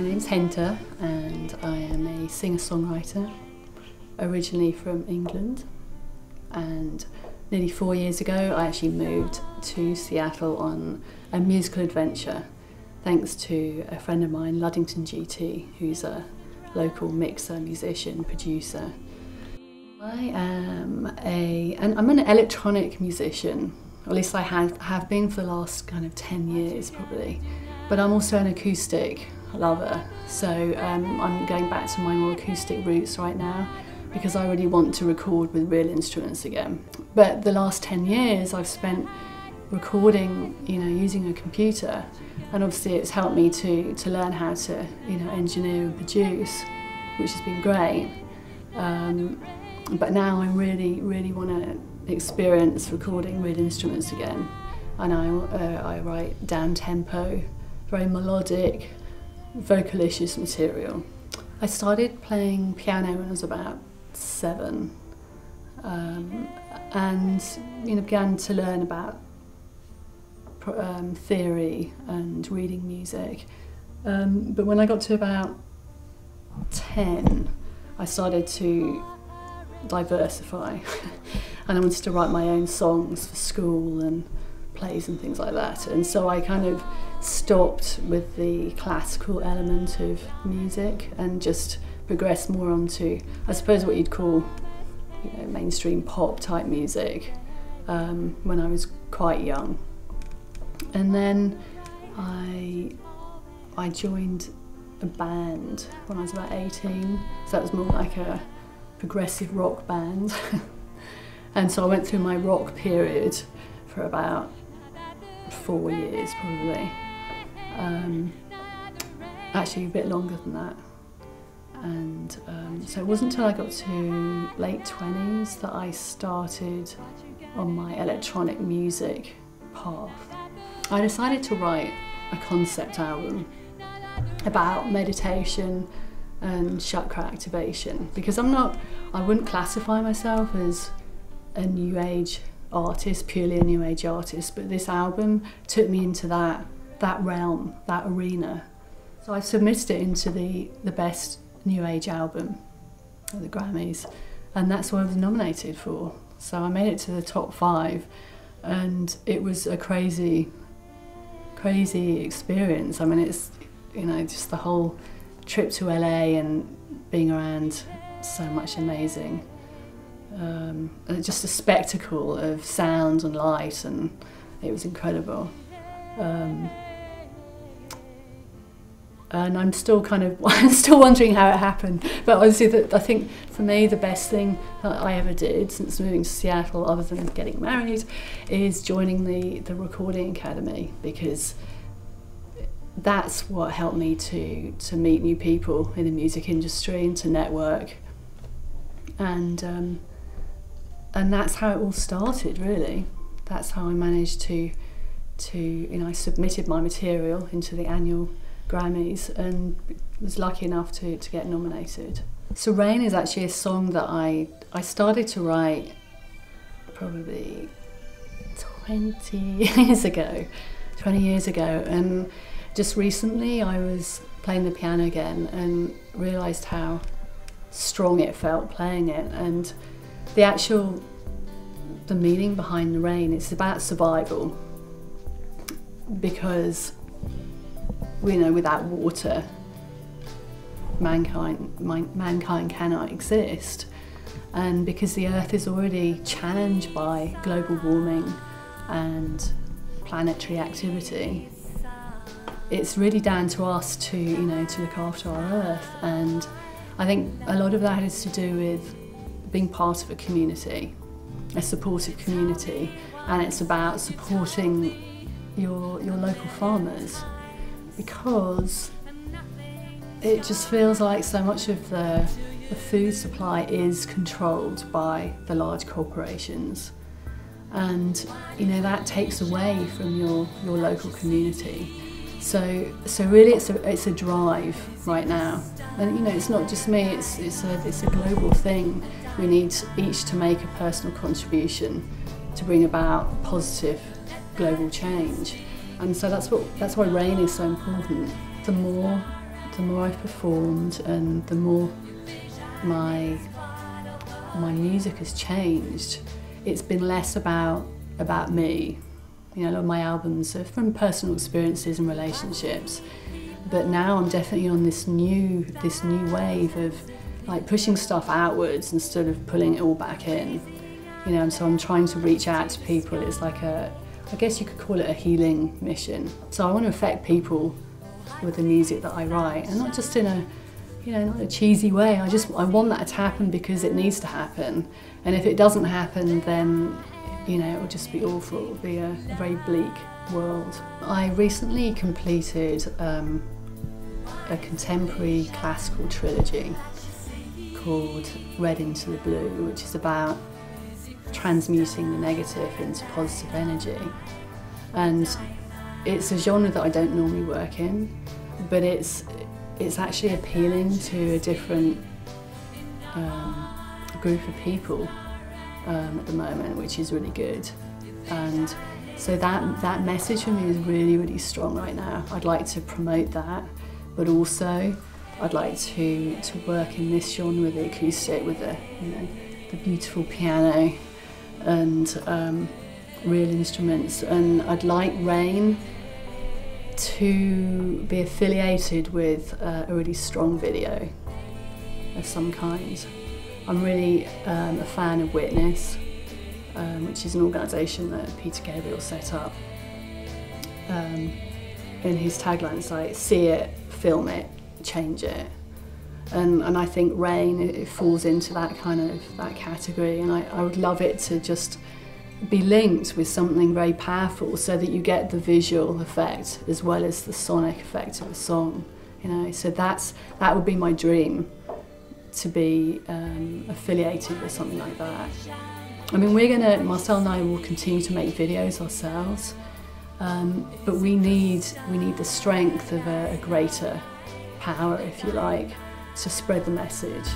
name's Henta and I am a singer-songwriter originally from England and nearly four years ago I actually moved to Seattle on a musical adventure thanks to a friend of mine, Luddington GT, who's a local mixer, musician, producer. I am a, and I'm an electronic musician, at least I have, have been for the last kind of 10 years probably, but I'm also an acoustic lover, so um, I'm going back to my more acoustic roots right now because I really want to record with real instruments again. But the last 10 years I've spent recording, you know, using a computer and obviously it's helped me to, to learn how to, you know, engineer and produce, which has been great. Um, but now I really, really want to experience recording real instruments again. And I, uh, I write down tempo, very melodic, vocalicious material. I started playing piano when I was about seven um, and you know, began to learn about um, theory and reading music. Um, but when I got to about 10, I started to diversify and I wanted to write my own songs for school and plays and things like that. And so I kind of stopped with the classical element of music and just progressed more onto, I suppose, what you'd call you know, mainstream pop type music um, when I was quite young. And then I, I joined a band when I was about 18, so that was more like a progressive rock band. and so I went through my rock period for about four years probably. Um, actually a bit longer than that. And um, so it wasn't until I got to late 20s that I started on my electronic music path. I decided to write a concept album about meditation and chakra activation because I'm not, I wouldn't classify myself as a new age artist, purely a new age artist, but this album took me into that, that realm, that arena. So I submitted it into the, the best new age album at the Grammys and that's what I was nominated for. So I made it to the top five and it was a crazy, crazy experience. I mean, it's, you know, just the whole trip to LA and being around so much amazing um, just a spectacle of sound and light, and it was incredible. Um, and I'm still kind of still wondering how it happened. But honestly, that I think for me the best thing that I ever did since moving to Seattle, other than getting married, is joining the the recording academy because that's what helped me to to meet new people in the music industry and to network. And um, and that's how it all started really that's how I managed to to you know I submitted my material into the annual Grammys and was lucky enough to, to get nominated. So Rain is actually a song that I I started to write probably 20 years ago 20 years ago and just recently I was playing the piano again and realized how strong it felt playing it and the actual the meaning behind the rain it's about survival because you know without water mankind mankind cannot exist. And because the earth is already challenged by global warming and planetary activity it's really down to us to you know to look after our earth. And I think a lot of that is to do with being part of a community, a supportive community, and it's about supporting your, your local farmers because it just feels like so much of the, the food supply is controlled by the large corporations and you know that takes away from your, your local community. So, so really it's a, it's a drive right now. And you know, it's not just me, it's, it's, a, it's a global thing. We need each to make a personal contribution to bring about positive global change. And so that's, what, that's why rain is so important. The more the more I've performed and the more my my music has changed, it's been less about about me. You know, a lot of my albums are from personal experiences and relationships. But now I'm definitely on this new this new wave of like pushing stuff outwards instead of pulling it all back in. You know, and so I'm trying to reach out to people. It's like a I guess you could call it a healing mission. So I want to affect people with the music that I write and not just in a you know, not a cheesy way. I just I want that to happen because it needs to happen. And if it doesn't happen, then you know, it will just be awful. It will be a, very bleak world. I recently completed um, a contemporary classical trilogy called Red into the Blue, which is about transmuting the negative into positive energy. And it's a genre that I don't normally work in, but it's it's actually appealing to a different um, group of people um, at the moment, which is really good. And so that, that message for me is really, really strong right now. I'd like to promote that, but also I'd like to, to work in this genre, the acoustic, with the, you know, the beautiful piano and um, real instruments. And I'd like Rain to be affiliated with uh, a really strong video of some kind. I'm really um, a fan of Witness, um, which is an organisation that Peter Gabriel set up. Um, in his tagline, it's like, see it, film it, change it. And, and I think Rain, it, falls into that kind of, that category. And I, I would love it to just be linked with something very powerful so that you get the visual effect as well as the sonic effect of the song. You know, so that's, that would be my dream to be um, affiliated with something like that. I mean, we're gonna, Marcel and I will continue to make videos ourselves, um, but we need, we need the strength of a, a greater power, if you like, to spread the message.